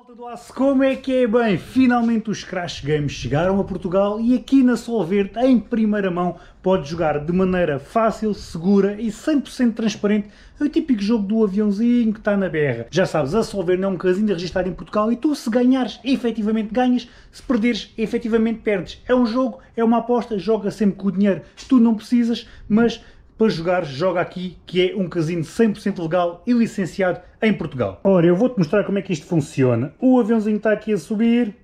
Malta do Aço, como é que é? Bem, finalmente os Crash Games chegaram a Portugal e aqui na Solverde, em primeira mão, podes jogar de maneira fácil, segura e 100% transparente é o típico jogo do aviãozinho que está na berra. Já sabes, a Solverde é um casino registrado em Portugal e tu, se ganhares, efetivamente ganhas, se perderes, efetivamente perdes. É um jogo, é uma aposta, joga sempre com o dinheiro que tu não precisas, mas para jogar, joga aqui, que é um casino 100% legal e licenciado em Portugal. Ora, eu vou-te mostrar como é que isto funciona. O aviãozinho está aqui a subir,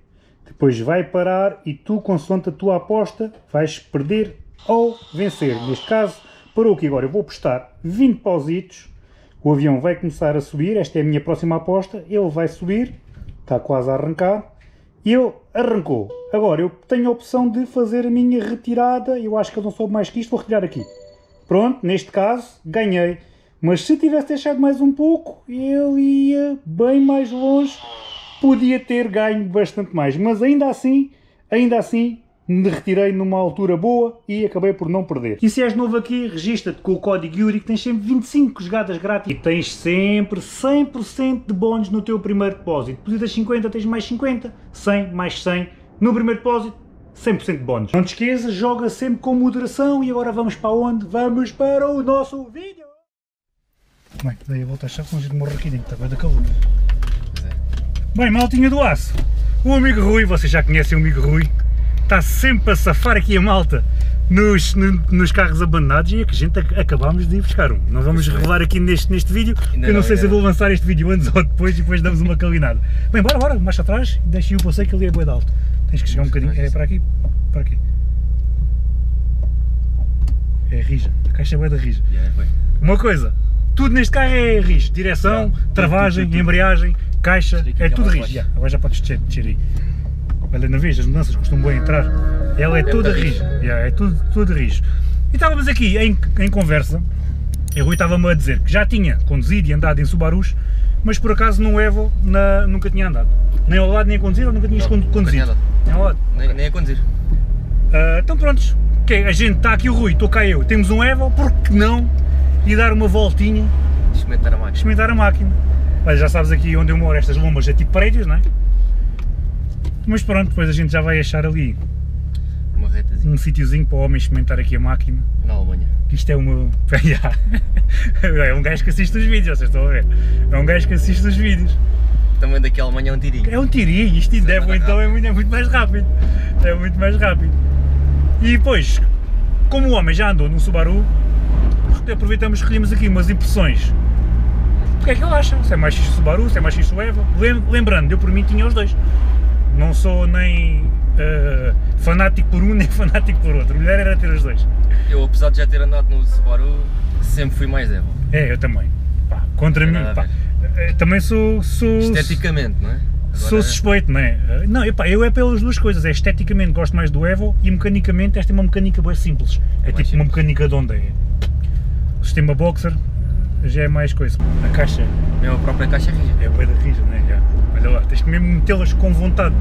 depois vai parar e tu, consoante a tua aposta, vais perder ou vencer. Neste caso, parou aqui agora. Eu vou apostar 20 pausitos, o avião vai começar a subir, esta é a minha próxima aposta, ele vai subir, está quase a arrancar, e ele arrancou. Agora, eu tenho a opção de fazer a minha retirada, eu acho que ele não soube mais que isto, vou retirar aqui. Pronto, neste caso, ganhei. Mas se tivesse deixado mais um pouco, ele ia bem mais longe. Podia ter ganho bastante mais. Mas ainda assim, ainda assim, me retirei numa altura boa e acabei por não perder. E se és novo aqui, registra-te com o código Yuri que tens sempre 25 jogadas grátis e tens sempre 100% de bónus no teu primeiro depósito. Depositas 50, tens mais 50, 100 mais 100 no primeiro depósito 100% de bónus. Não te esqueças, joga sempre com moderação e agora vamos para onde? Vamos para o nosso vídeo! Bem, daí a volta a chave, de morrer aqui dentro, está bem da calor. É. Bem, maltinha do aço, o amigo Rui, vocês já conhecem o amigo Rui, está sempre a safar aqui a malta nos, no, nos carros abandonados e é que a gente acabámos de ir buscar um. Não vamos revelar aqui neste, neste vídeo, eu não, sei se eu vou lançar este vídeo antes ou depois e depois damos uma calinada. Bem, bora, bora, mais atrás, deixa o passeio que ali é boi de alto. Tens que chegar um bocadinho. É para aqui? Para aqui. É rija. A caixa é da rija. Uma coisa, tudo neste carro é rija. Direção, travagem, embreagem, caixa, é tudo rija. Agora já podes descer, descer aí. Olha, não vês, as mudanças costumam bem entrar. Ela é, é toda rija. é tudo, tudo rijo. E estávamos aqui em, em conversa. E o Rui estava-me a dizer que já tinha conduzido e andado em Subarus, mas por acaso no Evo na, nunca tinha andado. Nem ao lado nem a conduzir, ou nunca tinhas não, conduzido? Nem ao lado. Nem, nem a conduzir. Uh, então prontos, okay, a gente está aqui o Rui, estou cá eu, temos um Evo, por que não e dar uma voltinha? Experimentar a máquina. Experimentar a máquina. Mas já sabes aqui onde eu moro, estas lombas é tipo prédios, não é? Mas pronto, depois a gente já vai achar ali uma retazinha. um sítiozinho para o homem experimentar aqui a máquina. Na Alemanha. Isto é uma. é um gajo que assiste os vídeos, vocês estão a ver. É um gajo que assiste os vídeos. Também daqui a Alemanha é um tirinho. É um tirinho, isto ainda é, então é muito, é muito mais rápido. É muito mais rápido. E depois, como o homem já andou num Subaru, aproveitamos e escolhemos aqui umas impressões. O que é que ele acha? Se é mais X Subaru, se é mais X Evo. Lembrando, eu por mim tinha os dois. Não sou nem uh, fanático por um nem fanático por outro. A mulher era ter os dois. Eu, apesar de já ter andado no Subaru, sempre fui mais Evo. É, eu também. Pá, contra mim, pá, eh, também sou, sou. Esteticamente, não é? Agora sou suspeito, não é? Eh, não, epá, eu é pelas duas coisas. É esteticamente gosto mais do Evo e mecanicamente esta é uma mecânica bem simples. É, é tipo simples. uma mecânica de onde é. O sistema boxer já é mais coisa. A caixa. É a própria caixa rija. É boa da rija, não é? Já. Olha lá, tens que mesmo metê-las com vontade.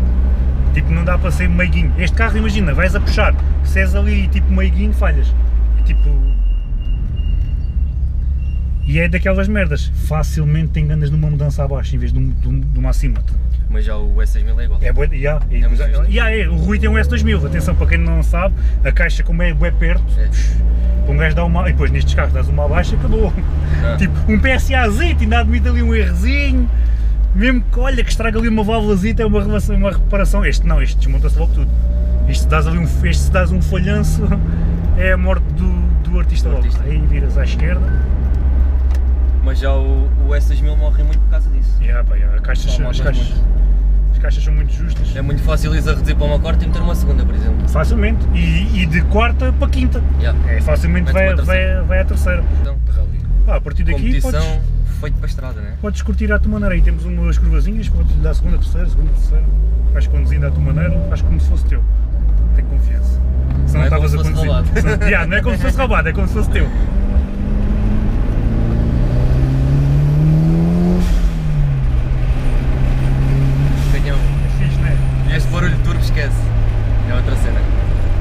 Tipo, não dá para ser meiguinho. Este carro, imagina, vais a puxar, se és ali tipo meiguinho, falhas. É tipo, e é daquelas merdas, facilmente tem enganas numa mudança abaixo em vez de, um, de, um, de uma acima. Mas já o S2000 é igual. É, bué, yeah, é, é, yeah, é, o Rui tem um S2000, atenção para quem não sabe, a caixa como é bem perto, é. um gajo dá uma, e depois nestes carros dás uma abaixo acabou. Ah. Tipo, um PSAZ ainda admite ali um errozinho, mesmo que olha que estraga ali uma válvulazita é uma, uma reparação, este não, este desmonta-se logo tudo. Este se dás ali um, este se dás um falhanço é a morte do, do artista, do artista. Aí viras à esquerda mas já o, o S2000 morre muito por causa disso. Yeah, pá, yeah. Caixas, as, caixas, as caixas são muito justas. É muito fácil ir a reduzir para uma quarta e meter uma segunda, por exemplo. Facilmente. E, e de quarta para quinta. Yeah. É, facilmente vai, vai, vai à terceira. Então, ah, a partir daqui podes, feito para a estrada, né? podes curtir à tua maneira. Aí temos umas curvazinhas, podes lhe dar segunda, terceira, segunda, terceira. Vais conduzindo à tua maneira, faz como se fosse teu. Tem confiança. Se não, não é estavas a conduzir. Roubado. yeah, não é como se fosse roubado, é como se fosse teu.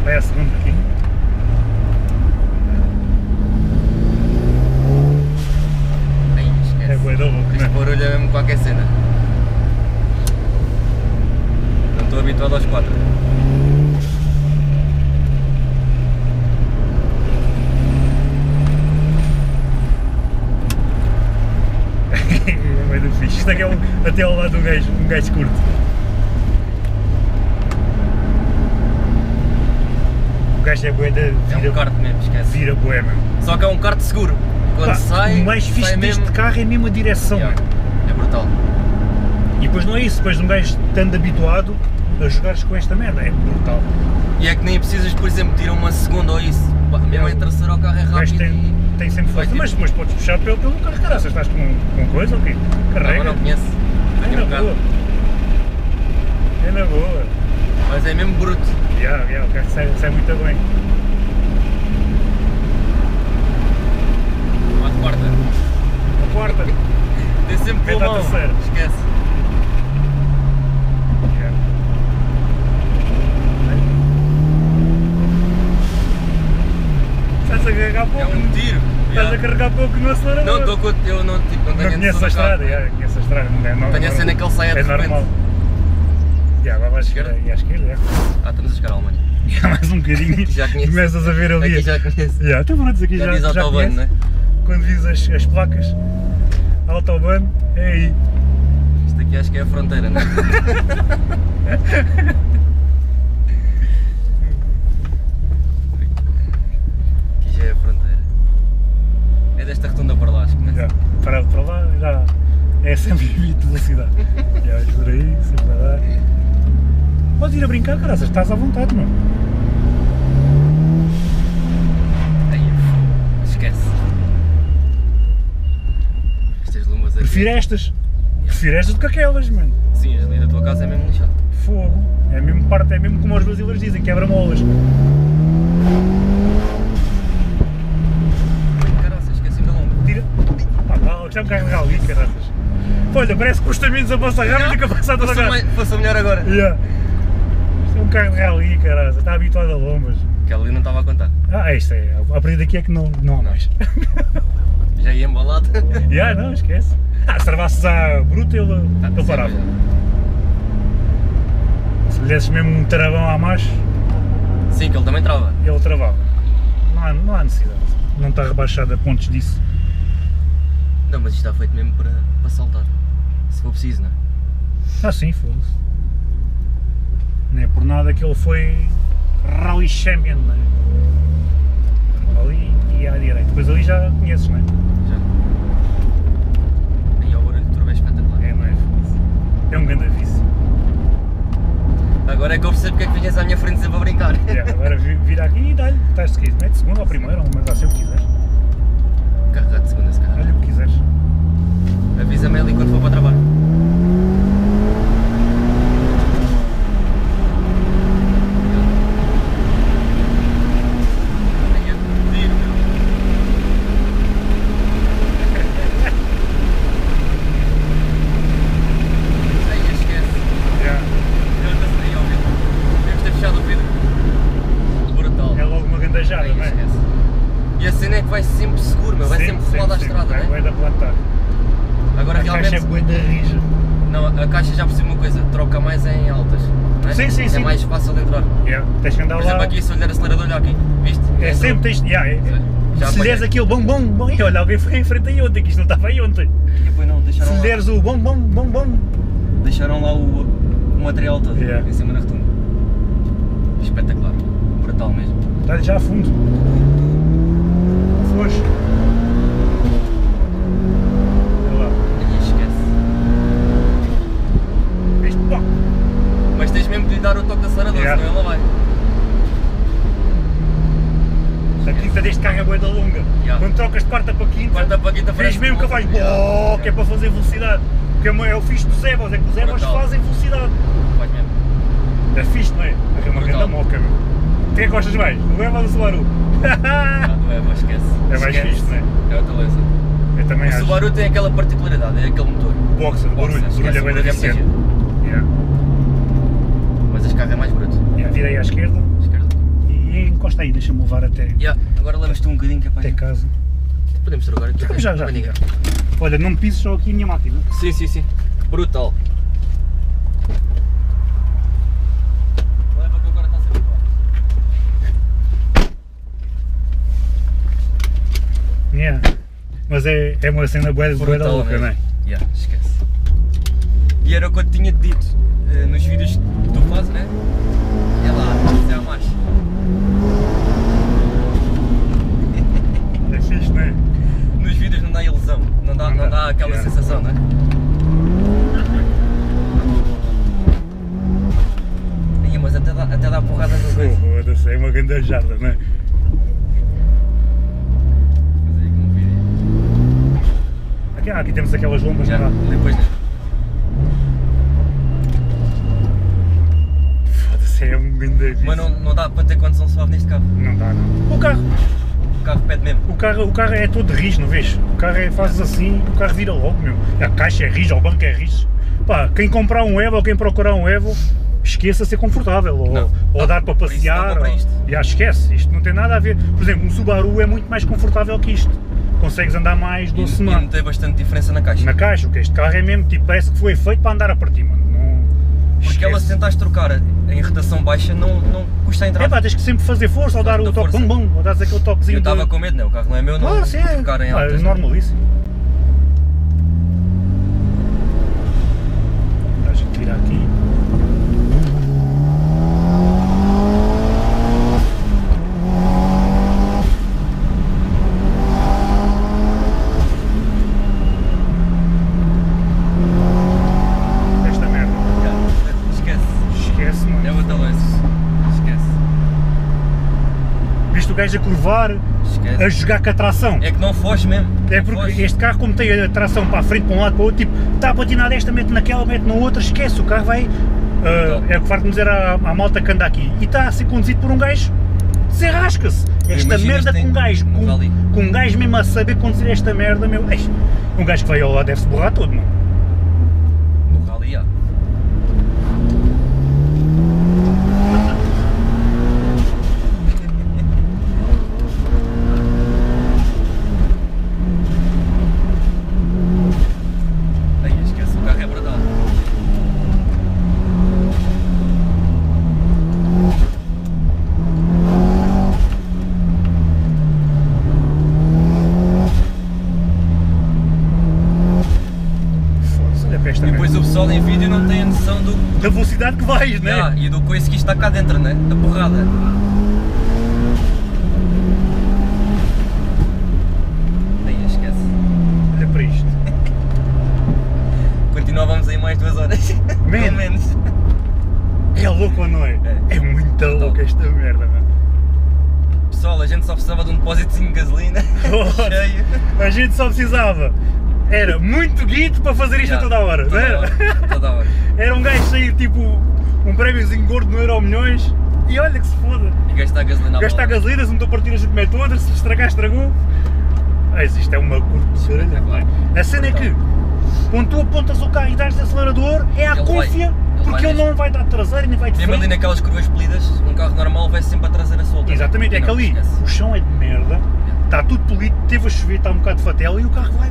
Vai a segunda aqui. Aí, esquece. É boa da louco, Este né? barulho é mesmo qualquer cena. habituado aos 4. é do fixe. Isto é que é um, até ao lado de um gajo, um gajo curto. O gajo é bué da É vira, um kart mesmo, esquece. vira bué, meu. Só que é um kart seguro. Quando Pá, sai, o mais sai fixe deste mesmo. carro é mesmo a direção, Yeah. É brutal. E depois não é isso, depois de um gajo estando habituado a jogares com esta merda, é brutal. E é que nem precisas, por exemplo, tirar uma segunda ou isso. Pá, Mesmo em terceiro o carro é rápido tem, e... tem sempre força, mas, podes puxar pelo, pelo carro, caraças, estás com, com coisa ou quê? Não, Carrega. mas não conheço. é na um bocado. boa. É na boa. Mas é mesmo bruto. Já, já, o carro sai, sai muito bem. Uma quarta. A quarta. Tem sempre pulmão. terceira. Esquece. Já. Estás a carregar É pouco. um tiro. Estás a Yeah. carregar pouco no acelerador. Não, estou com... eu não, tipo, não Não tenho conheço noção a estrada, já, conheço a estrada. Não é, não, Tenho a não- cena que ele sai É de repente. normal. Já, agora vais Esquerda? e à esquerda, já. Ah, estamos a chegar ao Alemanha. Já mais um bocadinho. Já conheço. Começas a ver ali. Aqui já conheço. Já, tu pronto, aqui Já já, diz já autobahn, conheces. não é? Quando vis as, as placas, Autobahn, é aí. Isto aqui acho que é a fronteira, não é? Aqui já é a fronteira. É desta rotunda para lá, acho que começa. Já, para, para lá, já é vais por aí, sempre a dar. Podes ir a brincar, caraças, estás à vontade, eu- esquece. Estas lumas aqui. Prefiro estas. Prefiro estas do que aquelas, mano. Sim, as ali da tua casa é mesmo lixado. Fogo. É mesmo parte, é mesmo como os brasileiros dizem, quebra-molas. Caraças, esqueci-me da lomba. Tira. Pá, pá, já carro de rally, caraças. Olha, parece que custa menos a passar rápido do que a passar toda a Passou, mais- melhor agora. Yeah. Isto é um carro de rally, caraças. Está habituado a lombas. Que ali não estava a contar. Ah, isto é. A partir daqui é que não, não há mais. Já ia embalado. Já, não, esquece. Ah, se travasses à bruta, ele, Ah, ele sim, parava. mas- Se lhe desses mesmo um travão à marcha, Sim, que ele também trava. ele travava. Não há, não há necessidade. Não está rebaixado a pontos disso. Não, mas isto está feito mesmo para, para saltar. Se for preciso, não é? Ah, sim, foda-se. Não é por nada que ele foi Rally Champion, não é? Ali e à direita. Depois ali já conheces, não é? Já. Aí o barulho de turbo é espetacular. É, não é? É um grande vício. Agora é que eu percebo porque é que vinhas à minha frente sempre a brincar. É, agora vi- vira aqui e dá-lhe. Estás de? Mete segunda ou primeira, ou mas assim o que quiseres. Carregado de segunda, se calhar. Olha o que quiseres. Avisa-me ali quando for para o trabalho. Ai, é tiro, meu. Ai, esquece. Já. Eu não sei ao vidro. Temos de ter fechado o vidro. Brutal. É logo uma gandajada, Ai, não é? esquece. E a cena é que vai sempre seguro, meu. Vai sempre, colado à estrada, vai, não vai é? da plantar. Agora A realmente. caixa é bué da rija. Não, a caixa já percebi uma coisa, troca mais em altas. Não é? Sim, sim, é sim. mais fácil de entrar. Yeah. Tens que andar Por lá. exemplo, aqui, se eu lhe der acelerador, olha aqui, viste? É sempre tens. Yeah, é, Já se lhe apanhei. deres aquilo bom, bom, bom, e olha, alguém foi em frente aí ontem, que isto não estava aí ontem. E depois não, Se deixaram lhe lá, deres o bom, bom, bom, bom. deixaram lá o, o material todo Yeah. em cima da rotunda. Espetacular, brutal mesmo. Dá-lhe já a fundo. Foge. Olha lá. Aí esquece. Pá. Mas tens mesmo que lhe dar o toque de acelerador, Yeah. senão ela vai. A quinta deste carro é bué da longa. Yeah. Quando trocas de quarta para quinta, Quarta para quinta vês mesmo que faz Yeah. bó, que é para fazer velocidade. Porque é é o fixe dos Evos, é que os Evos fazem velocidade. Faz mesmo. É fixe, não é? É uma grande moca, meu. O que é que gostas mais? Do Evo ou do Subaru? Ah, do Eva, esquece. É mais Esquece. fixe, não é? É outra coisa. Eu também O acho. Subaru tem aquela particularidade, é aquele motor. O boxer, o barulho, o barulho é bem o é deficiente. Yeah. Mas este carro é mais bruto. Yeah, virei à esquerda encosta aí, deixa-me levar até. Yeah, agora levas-te um bocadinho que é apanha. Até casa. Podemos trocar aqui. Já, já. Olha, não me pises só aqui a minha máquina. Sim, sim, sim. Brutal. Leva que agora está a ser Mas é, é uma cena boa de boeda louca, não é? Yeah, esquece. E era o que eu tinha dito eh, nos vídeos que tu fazes, né? É lá, é a marcha. Não dá, aquela yeah. sensação, né? Ia, mas até dá, até dá porrada no coisa. Foda-se, é uma grande jarda, não é? Aqui, ah, aqui temos aquelas lombas, Já, depois, né? Foda-se, é um grande aviso. Mas não, não dá para ter condição suave neste carro. Não dá, não. O carro, carro pede mesmo. o carro, o carro é todo rijo, não vês? O carro é, fazes assim, o carro vira logo, meu. A caixa é rijo, o banco é rijo. Pá, quem comprar um Evo ou quem procurar um Evo, esqueça ser confortável. Ou, Não. ou Não, dar para passear. ou- isto. Já esquece, isto não tem nada a ver. Por exemplo, um Subaru é muito mais confortável que isto. Consegues andar mais E, doce e não tem bastante diferença na caixa. Na caixa, porque este carro é mesmo, tipo, parece que foi feito para andar a partir, mano. Não, Porque ela se tentares trocar em rotação baixa não, não custa entrar. É pá, tens que sempre fazer força ou dar o toque, bum bum, ou dares aquele toquezinho. eu estava de- com medo, não, o carro não é meu, não Claro, sim, é. trocar em altas. é normalíssimo. Estás a tirar aqui. Esta merda. Já, Esquece. Esquece, mano. É outra lance. Esquece. Viste o gajo a curvar, a Esquece. jogar com a tração. É que não foge mesmo. É porque foge. este carro, como tem a tração para a frente, para um lado, para o outro, tipo, está a patinar desta, mete naquela, mete na outra, esquece, o carro vai. ah, é o que farto-me dizer à, à malta que anda aqui. E está a ser conduzido por um gajo, desenrasca-se. Esta merda com um gajo, com, com um gajo mesmo a saber conduzir esta merda, meu. Ei, um gajo que vai ao lado deve-se borrar todo, mano. No rally, já. Ai, esquece, o carro é brutal. E depois o pessoal em vídeo não tem a noção do, Da velocidade que vais, né? E do coice que isto está cá dentro, né? Da porrada. Nem esquece. Olha para isto. Continuávamos aí mais duas horas. Man. Pelo menos. É louco ou não é? É. É muito Brutal. louco esta merda, mano. Pessoal, a gente só precisava de um depósitozinho de gasolina. Oh. Cheio. A gente só precisava. Era muito guito para fazer isto a toda a hora, não toda era? hora, Toda a hora. Era um gajo sair tipo um prémiozinho gordo no Euro Milhões e olha que se foda. E gastar gasolina Gastar gasolina, se não estou a gente mete todas, se estragar, estragou. Mas isto é uma curta Espetacular. A cena é que quando tu apontas o carro e dás de acelerador é à confia, porque ele não vai dar traseiro nem vai de Mesmo ali frente. naquelas curvas polidas, um carro normal vai sempre a traseira solta. Exatamente, é que ali o chão é de merda, está tudo polido, teve a chover, está um bocado de fatela e o carro vai.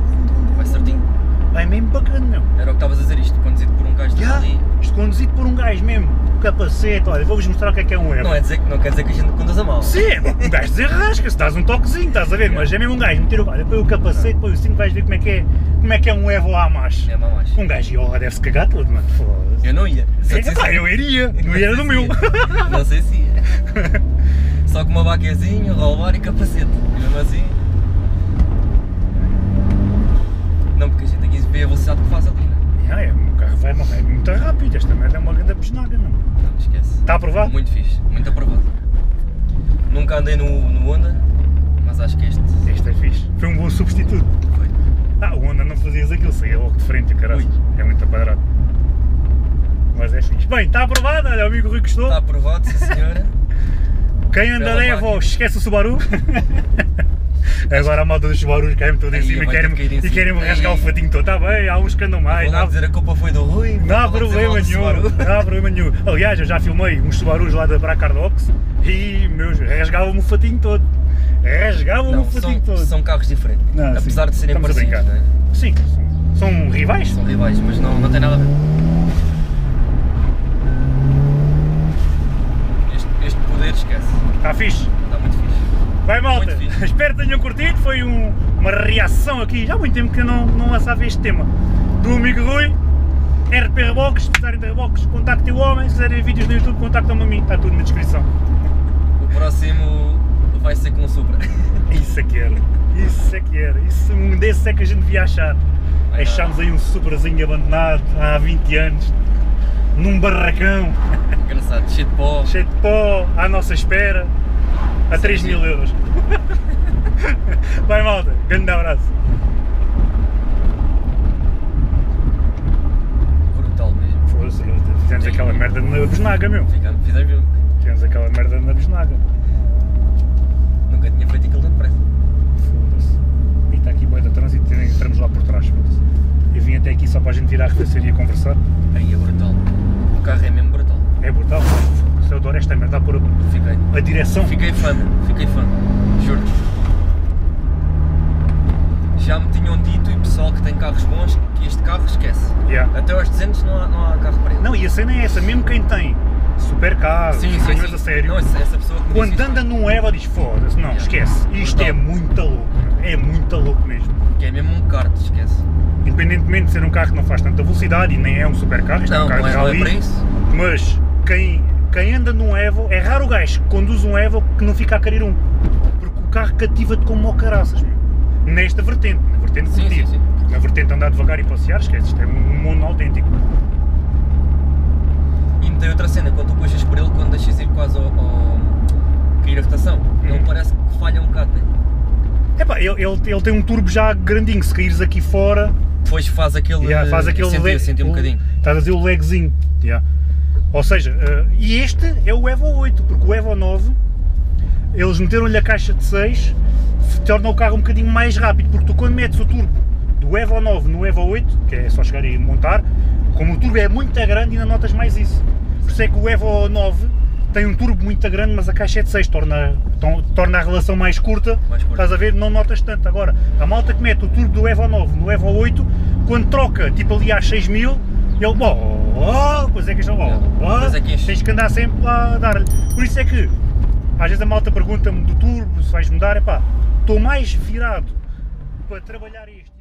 Vai mesmo bacana, meu. Era o que estavas a dizer isto, conduzido por um gajo de Já, ali. isto conduzido por um gajo mesmo, capacete, olha, vou-vos mostrar o que é que é um Evo. Não, é dizer, que- não quer dizer que a gente conduza mal. Sim, um gajo desenrasca-se, dás um toquezinho, estás a ver, mas é mesmo um gajo, meter o, olha, põe o capacete, põe o cinto, vais ver como é que é, como é, que é um Evo lá mais. É mais. Um gajo lá deve-se cagar todo, mano, foda-se. Eu não ia. Só É, sei pá, se- eu iria, não ia sei meu. se ia. Não sei se ia. Só com uma baquezinha, rolar e capacete. E mesmo assim. Não, porque a velocidade que faz ali, né? Ah, é, o carro vai, vai muito rápido, esta merda é uma grande pesnaga, não. Não, esquece. Está aprovado? Muito fixe, muito aprovado. Nunca andei no, no Honda, mas acho que este Este é fixe, foi um bom substituto. foi. Ah, o Honda não fazias aquilo, saía logo de frente, caralho. Ui. É muito apadrado. Mas é fixe. Bem, está aprovado, olha, o amigo Rui gostou. Está aprovado, sim senhora. Quem anda Evo, máquina. esquece o Subaru. Agora a malta dos Subarus cai-me tudo em cima e vai querem, rasgar o fatinho todo. Está bem, há uns que andam mais, não há, dizer a culpa foi do Rui. não há problema nenhum. Não há problema nenhum. Aliás, eu já filmei uns Subarus lá da Bracardox e, meus, rasgavam-me o fatinho todo. Rasgavam-me o fatinho são, todo. são carros diferentes. Não, sim, Apesar de serem a parecidos, brincar. é? Sim, são, são rivais. São rivais, mas não, não tem nada a ver. Este, este poder esquece. Está fixe. Vai, malta, espero que tenham curtido, foi um- uma reação aqui, já há muito tempo que eu não, não lançava este tema, do amigo Rui, RP Reboques, se precisarem de reboques, contactem o homem, se quiserem vídeos no YouTube, contactam-me a mim, está tudo na descrição. O próximo vai ser com o Supra. Isso é que era, isso é que era, isso, um desses é que a gente devia achar. Ai, Achámos aí um suprazinho abandonado há 20 anos, num barracão, Engraçado, cheio de pó. cheio de pó, à nossa espera, a 3 mil euros. Vai malta, grande abraço. Brutal mesmo. Foda-se, fizemos aquela merda na besnaga, meu. Fizemos, Fizemos aquela merda na besnaga. nunca tinha feito aquilo tão depressa. Foda-se. E está aqui boia de trânsito e entramos lá por trás, foda-se. Eu vim até aqui só para a gente ir à arrefeceria conversar. Aí é brutal. O carro é mesmo brutal. É brutal, esta merda, por Fiquei. a direção. Fiquei fã, fiquei fã. Juro. Já me tinham dito e pessoal que tem carros bons que este carro esquece. Yeah. Até aos 200 não há, não há carro para ele. Não, e a cena é essa, mesmo quem tem supercarros, sim, sim, senhores sim. a sério, Não, essa, pessoa que quando disse isto, anda num Eva diz foda-se, não, Yeah. esquece. Isto é Brutal. muito louco, é muito louco mesmo. que é mesmo um kart, esquece. Independentemente de ser um carro que não faz tanta velocidade e nem é um isto é Não, um carro não é, de é rally, para isso. mas quem, quem anda num Evo, é raro o gajo que conduz um Evo que não fica a querer um, porque o carro cativa-te como ao caraças, meu. nesta vertente, na vertente Sim, curtir, sim, sim. Porque na vertente andar devagar e passear, esquece, isto é um mundo autêntico. E tem outra cena, quando tu puxas por ele, quando deixas ir quase ao, ao cair a rotação, Hum. parece que falha um bocado, né? Epá, ele, ele, ele tem um turbo já grandinho, se caíres aqui fora, Depois faz aquele. Yeah, faz aquele eu senti, um bocadinho. Estás a dizer o legzinho. Yeah. Ou seja, eh, e este é o Evo 8, porque o Evo 9 eles meteram-lhe a caixa de 6, torna o carro um bocadinho mais rápido, porque tu quando metes o turbo do Evo 9 no Evo 8, que é só chegar e montar, como o turbo é muito grande ainda notas mais isso. Por isso é que o Evo 9 tem um turbo muito grande, mas a caixa é de 6, torna, torna a relação mais curta, Mais curta. estás a ver, não notas tanto. Agora, a malta que mete o turbo do Evo 9 no Evo 8, quando troca, tipo ali às 6000, ele, oh, oh, depois é que estão, oh, oh, é que tens que andar sempre lá a dar-lhe. Por isso é que, às vezes a malta pergunta-me do turbo, se vais mudar, é pá, estou mais virado para trabalhar isto